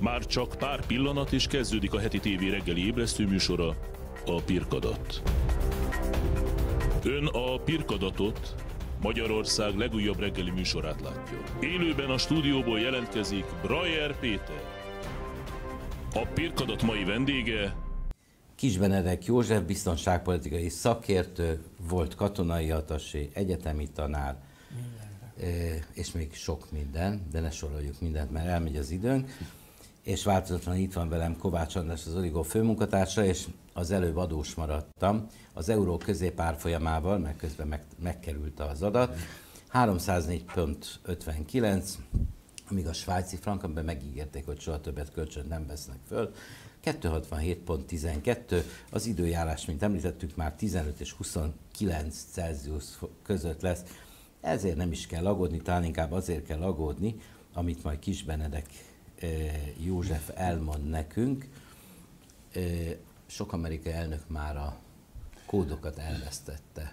Már csak pár pillanat és kezdődik a heti tévé reggeli ébresztő műsora, a Pirkadat. Ön a Pirkadatot, Magyarország legújabb reggeli műsorát látja. Élőben a stúdióból jelentkezik Brajer Péter. A Pirkadat mai vendége Kis Benedek József, biztonságpolitikai szakértő, volt katonai atasé, egyetemi tanár, Mindenre. és még sok minden, de ne soroljuk mindent, mert elmegy az időnk. És változatlan itt van velem Kovács András, az Origó főmunkatársa, és az előbb adós maradtam. Az euró középárfolyamával, mert közben meg, megkerült az adat, 304.59, amíg a svájci frank, amiben megígérték, hogy soha többet kölcsön nem vesznek föl, 267.12, az időjárás, mint említettük, már 15 és 29 Celsius között lesz. Ezért nem is kell aggódni, talán inkább azért kell aggódni, amit majd Kis Benedek József elmond nekünk. Sok amerikai elnök már a kódokat elvesztette.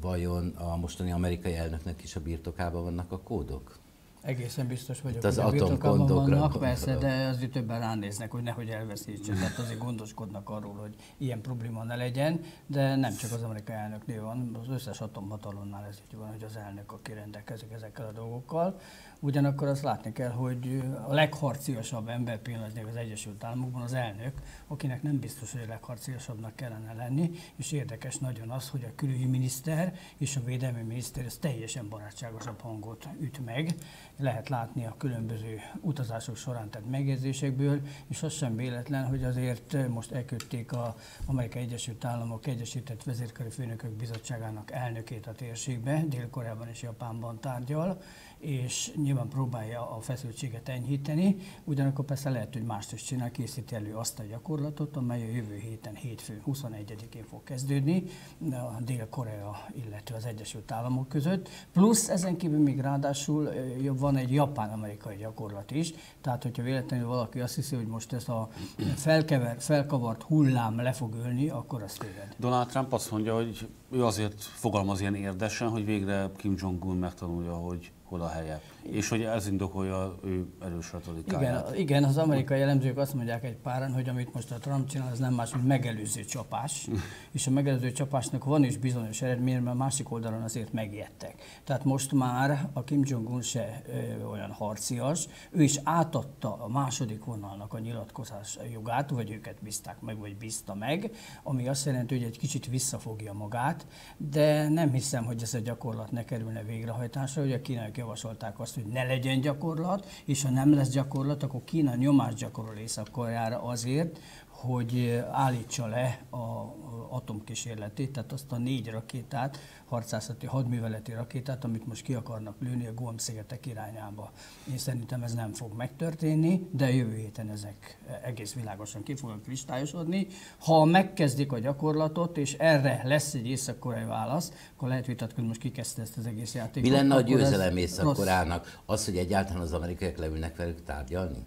Vajon a mostani amerikai elnöknek is a birtokában vannak a kódok? Egészen biztos vagyok, Itt az hogy a birtokában vannak, persze, de azért többen ránéznek, hogy nehogy elveszítse. Tehát azért gondoskodnak arról, hogy ilyen probléma ne legyen, de nem csak az amerikai elnöknél van, az összes atomhatalomnál ez így van, hogy az elnök, aki rendelkezik ezekkel a dolgokkal. Ugyanakkor azt látni kell, hogy a legharciasabb ember pillanatnyilag az Egyesült Államokban az elnök, akinek nem biztos, hogy a legharciasabbnak kellene lenni, és érdekes nagyon az, hogy a külügyminiszter és a védelmi miniszter ez teljesen barátságosabb hangot üt meg. Lehet látni a különböző utazások során tett megjegyzésekből, és az sem véletlen, hogy azért most elkötték az Amerikai Egyesült Államok Egyesített Vezérkari Főnökök Bizottságának elnökét a térségbe, Dél-Koreában és Japánban tárgyal, és nyilván próbálja a feszültséget enyhíteni, ugyanakkor persze lehet, hogy mást is csinál, készíti elő azt a gyakorlatot, amely a jövő héten, hétfőn, 21-én fog kezdődni a Dél-Korea, illetve az Egyesült Államok között. Plusz ezen kívül még ráadásul van egy japán-amerikai gyakorlat is, tehát hogyha véletlenül valaki azt hiszi, hogy most ez a felkever, felkavart hullám le fog ölni, akkor az téved. Donald Trump azt mondja, hogy ő azért fogalmaz ilyen érdesen, hogy végre Kim Jong-un megtanulja, hogy hol a helye. És hogy ez indokolja ő erős retorikáját. Igen, igen, az amerikai elemzők azt mondják egy páran, hogy amit most a Trump csinál, az nem más, mint megelőző csapás. és a megelőző csapásnak van is bizonyos eredmény, mert a másik oldalon azért megijedtek. Tehát most már a Kim Jong-un se ö, olyan harcias, ő is átadta a második vonalnak a nyilatkozás jogát, vagy őket bízták meg, vagy bízta meg, ami azt jelenti, hogy egy kicsit visszafogja magát, de nem hiszem, hogy ez a gyakorlat ne kerülne végrehajtásra, hogy a kínaiak javasolták azt, hogy ne legyen gyakorlat, és ha nem lesz gyakorlat, akkor Kína nyomást gyakorol Észak-Koreára azért, hogy állítsa le a atomkísérletét, tehát azt a négy rakétát, harcászati, hadműveleti rakétát, amit most ki akarnak lőni a Guam-szigetek irányába. Én szerintem ez nem fog megtörténni, de jövő héten ezek egész világosan ki fognak kristályosodni. Ha megkezdik a gyakorlatot, és erre lesz egy észak-koreai válasz, akkor lehet vitatkozni, most ki kezdte ezt az egész játékot. Mi lenne a győzelem. Észak-Koreának? Az, hogy egyáltalán az amerikaiak leülnek velük tárgyalni?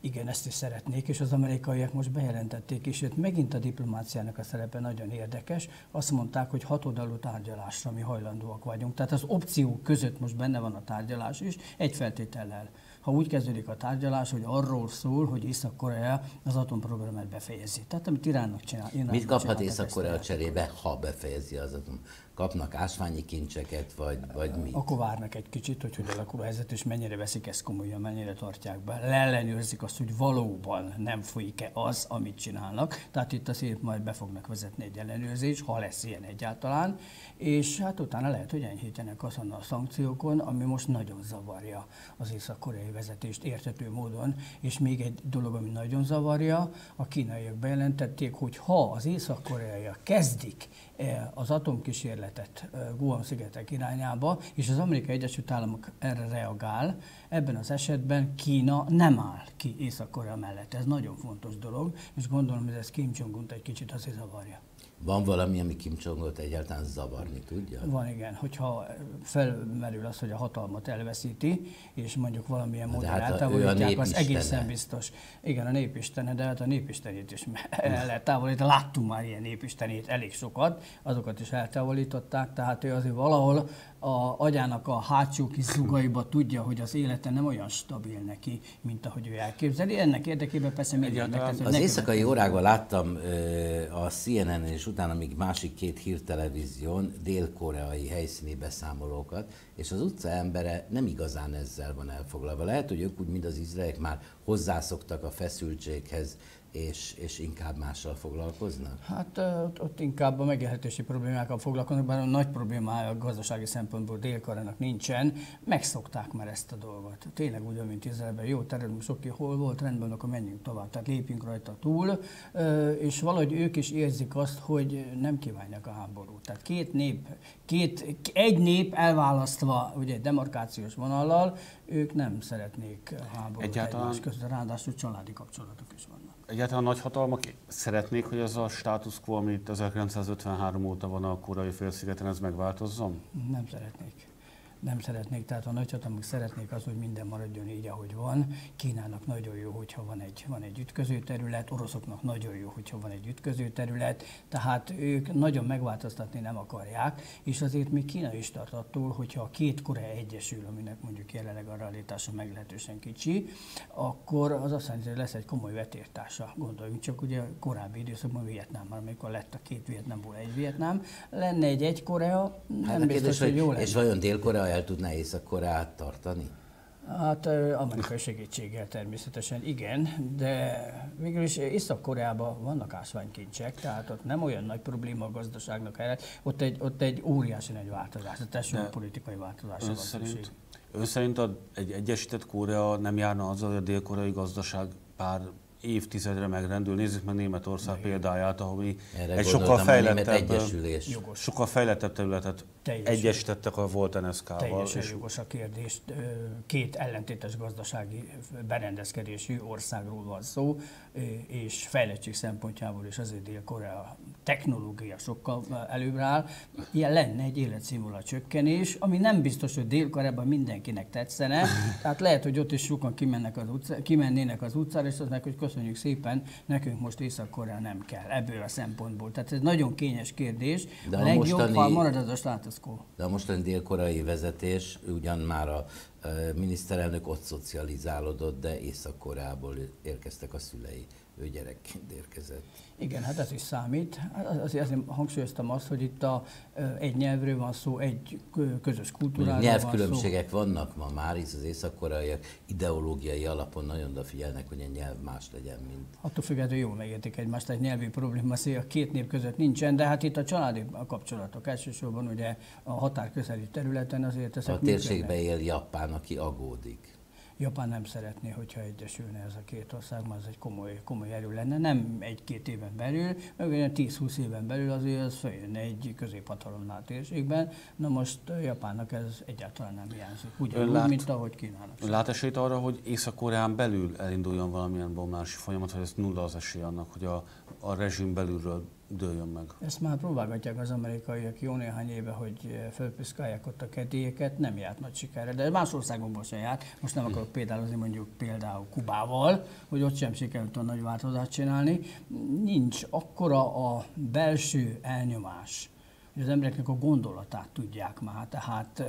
Igen, ezt is szeretnék, és az amerikaiak most bejelentették is, hogy megint a diplomáciának a szerepe nagyon érdekes. Azt mondták, hogy hatoldalú tárgyalásra mi hajlandóak vagyunk. Tehát az opciók között most benne van a tárgyalás is, egy feltétellel. Ha úgy kezdődik a tárgyalás, hogy arról szól, hogy Észak-Korea az atomprogramát befejezi. Tehát amit Iránnak csinál. Iránnak Mit kaphat Észak-Korea cserébe, ha befejezi az atom? Kapnak ásványi kincseket, vagy, vagy mit? Akkor várnak egy kicsit, hogy hogy alakul a helyzet, és mennyire veszik ezt komolyan, mennyire tartják be. Leellenőrzik azt, hogy valóban nem folyik-e az, amit csinálnak. Tehát itt azért majd be fognak vezetni egy ellenőrzés, ha lesz ilyen egyáltalán, és hát utána lehet, hogy enyhítenek azon a szankciókon, ami most nagyon zavarja az észak-koreai vezetést értető módon. És még egy dolog, ami nagyon zavarja, a kínaiak bejelentették, hogy ha az észak-koreaiak kezdik eh, az atomkísérletet eh, Guam-szigetek irányába, és az Amerikai Egyesült Államok erre reagál, ebben az esetben Kína nem áll ki Észak-Korea mellett. Ez nagyon fontos dolog, és gondolom, hogy ez Kim jong egy kicsit azért zavarja. Van valami, ami Kim Jong-ot egyáltalán zavarni tudja? Van igen, hogyha felmerül az, hogy a hatalmat elveszíti, és mondjuk valamilyen módon hát eltávolítják, az egészen biztos. Igen, a népistene, de hát a népistenét is el lehet távolítani. Láttunk már ilyen népistenét elég sokat, azokat is eltávolították, tehát ő azért valahol a agyának a hátsó kis zugaiba tudja, hogy az élete nem olyan stabil neki, mint ahogy ő elképzeli. Ennek érdekében persze mindent megtesz, Az éjszakai órákban láttam a CNN és utána még másik két hírtelevízión dél-koreai helyszíni beszámolókat, és az utca embere nem igazán ezzel van elfoglalva. Lehet, hogy ők úgy, mint az izraelek már hozzászoktak a feszültséghez, és, és inkább mással foglalkoznak? Hát ott, ott inkább a megélhetési problémákkal foglalkoznak, bár a nagy problémája a gazdasági szempontból dél nincsen. Megszokták már ezt a dolgot. Tényleg úgy, mint Izraelben, jó terülünk, oké, hol volt, rendben, akkor menjünk tovább, tehát lépjünk rajta túl, és valahogy ők is érzik azt, hogy nem kívánják a háborút. Tehát két nép, két, egy nép elválasztva ugye egy demarkációs vonallal, ők nem szeretnék háborút Egyáltalán... egymás között, ráadásul családi kapcsolatok is vannak egyáltalán a nagyhatalmak szeretnék, hogy ez a status quo, amit 1953 óta van a korai félszigeten, ez megváltozzon? Nem szeretnék nem szeretnék, tehát a nagyhatalmak szeretnék az, hogy minden maradjon így, ahogy van. Kínának nagyon jó, hogyha van egy, van egy ütköző terület, oroszoknak nagyon jó, hogyha van egy ütköző terület, tehát ők nagyon megváltoztatni nem akarják, és azért még Kína is tart attól, hogyha a két Korea egyesül, aminek mondjuk jelenleg a realitása meglehetősen kicsi, akkor az azt jelenti, hogy lesz egy komoly vetértása. Gondoljunk csak ugye korábbi időszakban Vietnámban, amikor lett a két Vietnámból egy Vietnám, lenne egy egy Korea, nem hát biztos, kérdés, hogy jó lenne. És vajon Dél-Korea el tudná Észak-Koreát tartani? Hát amerikai segítséggel természetesen igen, de végül is Észak-Koreában vannak ásványkincsek, tehát ott nem olyan nagy probléma a gazdaságnak helyre, ott egy, ott egy óriási nagy változás, tehát a politikai változás. Ön szerint, ön szerint a, egy Egyesített Korea nem járna azzal, hogy a dél-koreai gazdaság pár évtizedre megrendül. Nézzük meg Németország Igen. példáját, ahol egy sokkal fejlettebb, sokkal fejlettebb területet Teljesen. egyesítettek a volt NSZK-val. Teljesen és... jogos a kérdés. Két ellentétes gazdasági berendezkedésű országról van szó, és fejlettség szempontjából is azért Dél-Korea technológia sokkal előbbre áll. Ilyen lenne egy életszínvonal csökkenés, ami nem biztos, hogy Dél-Koreában mindenkinek tetszene. Tehát lehet, hogy ott is sokan kimennek az utcá, kimennének az utcára, és az meg, hogy köszönjük szépen, nekünk most Észak-Korea nem kell ebből a szempontból. Tehát ez nagyon kényes kérdés. De a, a legjobb, mostani, ha marad az a status quo. De a mostani dél-koreai vezetés ugyan már a miniszterelnök ott szocializálódott, de Észak-Koreából érkeztek a szülei ő gyerekként érkezett. Igen, hát ez is számít. Hát azért, azért hangsúlyoztam azt, hogy itt a, egy nyelvről van szó, egy közös kultúráról Nyelvkülönbségek van vannak ma már, hisz az észak-koreaiak ideológiai alapon nagyon odafigyelnek, hogy a nyelv más legyen, mint... Attól függetlenül jól megértik egymást, tehát nyelvi probléma a két nép között nincsen, de hát itt a családi kapcsolatok elsősorban ugye a határ közeli területen azért ezek A térségbe él Japán, aki agódik. Japán nem szeretné, hogyha egyesülne ez a két ország, mert ez egy komoly, komoly erő lenne. Nem egy-két éven belül, meg 10-20 éven belül azért az feljönne egy középhatalomnál térségben. Na most Japánnak ez egyáltalán nem hiányzik. Ugyanúgy, lát, mint ahogy Kínának. Lát esélyt arra, hogy Észak-Koreán belül elinduljon valamilyen bomlási folyamat, hogy ez nulla az esély annak, hogy a, a rezsim belülről dőljön meg. Ezt már próbálgatják az amerikaiak jó néhány éve, hogy fölpiszkálják ott a kedélyeket, nem járt nagy sikerre, de más országokban sem járt. Most nem akarok például mondjuk például Kubával, hogy ott sem sikerült a nagy változást csinálni. Nincs akkora a belső elnyomás, hogy az embereknek a gondolatát tudják már. Tehát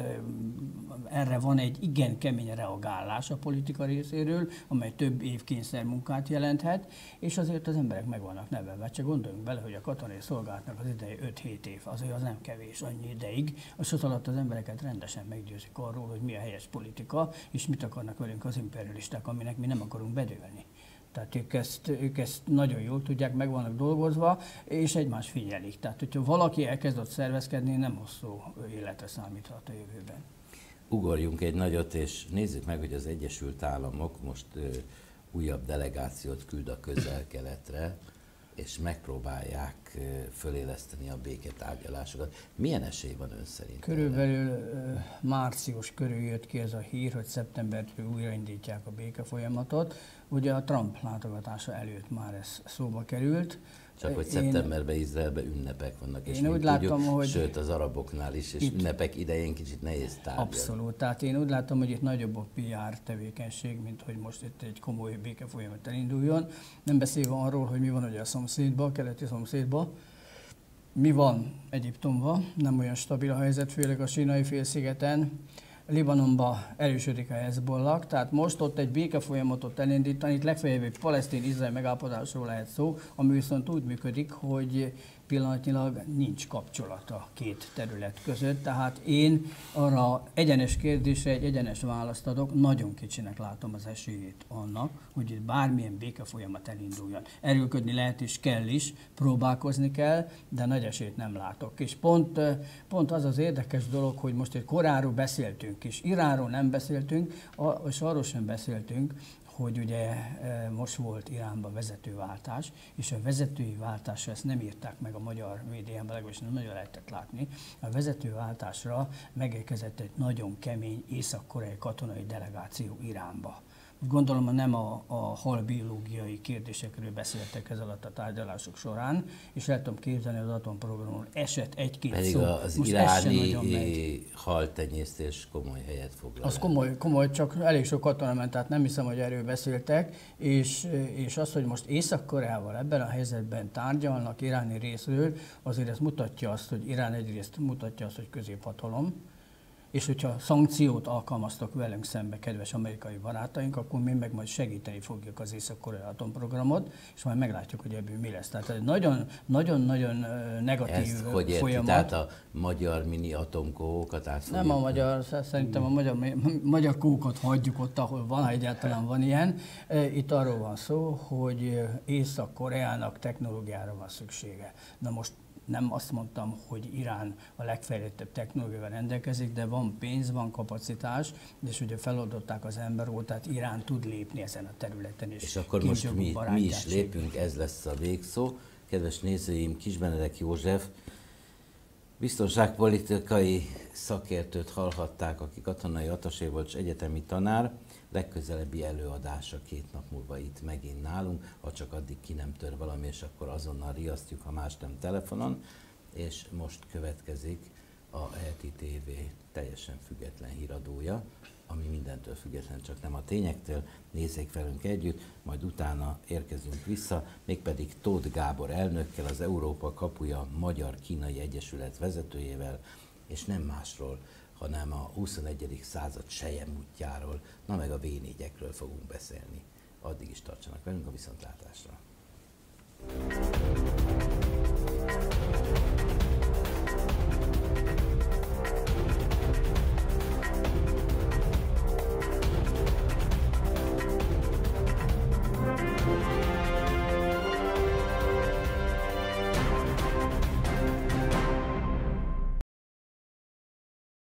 erre van egy igen kemény reagálás a politika részéről, amely több év kényszer munkát jelenthet, és azért az emberek meg vannak nevelve. Csak gondoljunk bele, hogy a katonai szolgálatnak az ideje 5-7 év, azért az nem kevés annyi ideig. Az az alatt az embereket rendesen meggyőzik arról, hogy mi a helyes politika, és mit akarnak velünk az imperialisták, aminek mi nem akarunk bedőlni. Tehát ők ezt, ők ezt nagyon jól tudják, meg vannak dolgozva, és egymás figyelik. Tehát, hogyha valaki elkezdett szervezkedni, nem hosszú életre számíthat a jövőben. Ugorjunk egy nagyot, és nézzük meg, hogy az Egyesült Államok most ö, újabb delegációt küld a közel-keletre, és megpróbálják föléleszteni a béketárgyalásokat. Milyen esély van ön szerint? Körülbelül március körül jött ki ez a hír, hogy szeptembertől újraindítják a béke folyamatot. Ugye a Trump látogatása előtt már ez szóba került. Csak hogy szeptemberben Izraelben ünnepek vannak, és én úgy tudjuk, látom, hogy... sőt az araboknál is, és itt... ünnepek idején kicsit nehéz tárgyalni. Abszolút, tehát én úgy látom, hogy itt nagyobb a PR tevékenység, mint hogy most itt egy komoly béke folyamat elinduljon. Nem beszélve arról, hogy mi van ugye a szomszédban, a keleti szomszédban, mi van Egyiptomban, nem olyan stabil a helyzet, főleg a sínai félszigeten. Libanonba erősödik a Hezbollah, tehát most ott egy béke folyamatot elindítani, itt legfeljebb egy palesztin-izrael megállapodásról lehet szó, ami viszont úgy működik, hogy pillanatnyilag nincs kapcsolat a két terület között, tehát én arra egyenes kérdésre egy egyenes választ adok, nagyon kicsinek látom az esélyét annak, hogy itt bármilyen béke folyamat elinduljon. Erőködni lehet és kell is, próbálkozni kell, de nagy esélyt nem látok. És pont, pont az az érdekes dolog, hogy most egy koráról beszéltünk, és Iránról nem beszéltünk, és arról sem beszéltünk, hogy ugye e, most volt Iránban vezetőváltás, és a vezetői váltásra ezt nem írták meg a magyar médiában, legalábbis nem nagyon lehetett látni. A vezetőváltásra megérkezett egy nagyon kemény észak-koreai katonai delegáció Iránba Gondolom, nem a, a halbiológiai kérdésekről beszéltek ez alatt a tárgyalások során, és el tudom képzelni az atomprogramon eset egy-két Pedig szó. az Most iráni haltenyésztés komoly helyet foglal. Az komoly, komoly, csak elég sok katona ment, tehát nem hiszem, hogy erről beszéltek, és, és az, hogy most Észak-Koreával ebben a helyzetben tárgyalnak iráni részről, azért ez mutatja azt, hogy Irán egyrészt mutatja azt, hogy középhatalom, és hogyha szankciót alkalmaztak velünk szembe, kedves amerikai barátaink, akkor mi meg majd segíteni fogjuk az észak-koreai atomprogramot, és majd meglátjuk, hogy ebből mi lesz. Tehát egy nagyon-nagyon negatív Ezt hogy érti, folyamat. Tehát a magyar mini atomkókat át Nem a magyar, szerintem a magyar, magyar kókat hagyjuk ott, ahol van, ha egyáltalán van ilyen. Itt arról van szó, hogy Észak-Koreának technológiára van szüksége. Na most nem azt mondtam, hogy Irán a legfejlettebb technológiával rendelkezik, de van pénz, van kapacitás, és ugye feloldották az volt, tehát Irán tud lépni ezen a területen. És, és akkor most mi, mi is lépünk, ez lesz a végszó. Kedves nézőim, Kisbenedek József, biztonságpolitikai szakértőt hallhatták, aki katonai atasé volt és egyetemi tanár legközelebbi előadása két nap múlva itt megint nálunk, ha csak addig ki nem tör valami, és akkor azonnal riasztjuk, ha más nem telefonon, és most következik a Heti TV teljesen független híradója, ami mindentől független, csak nem a tényektől. Nézzék velünk együtt, majd utána érkezünk vissza, mégpedig Tóth Gábor elnökkel, az Európa kapuja Magyar-Kínai Egyesület vezetőjével, és nem másról, hanem a 21. század sejem útjáról, na meg a v fogunk beszélni. Addig is tartsanak velünk a viszontlátásra. thank you